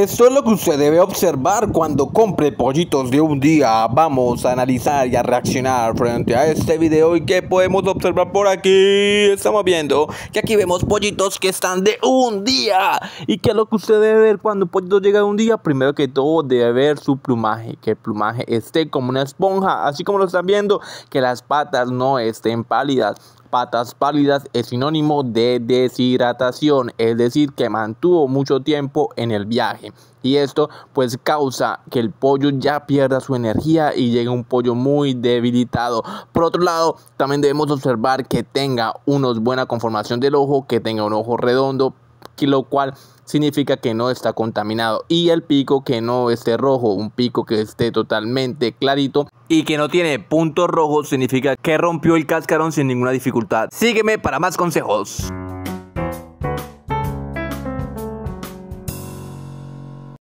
Esto es lo que usted debe observar cuando compre pollitos de un día. Vamos a analizar y a reaccionar frente a este video y qué podemos observar por aquí. Estamos viendo que aquí vemos pollitos que están de un día. ¿Y qué es lo que usted debe ver cuando un pollito llega de un día? Primero que todo debe ver su plumaje, que el plumaje esté como una esponja, así como lo están viendo, que las patas no estén pálidas patas pálidas es sinónimo de deshidratación, es decir, que mantuvo mucho tiempo en el viaje. Y esto pues causa que el pollo ya pierda su energía y llegue un pollo muy debilitado. Por otro lado, también debemos observar que tenga una buena conformación del ojo, que tenga un ojo redondo, lo cual significa que no está contaminado y el pico que no esté rojo, un pico que esté totalmente clarito y que no tiene puntos rojos significa que rompió el cascarón sin ninguna dificultad. Sígueme para más consejos.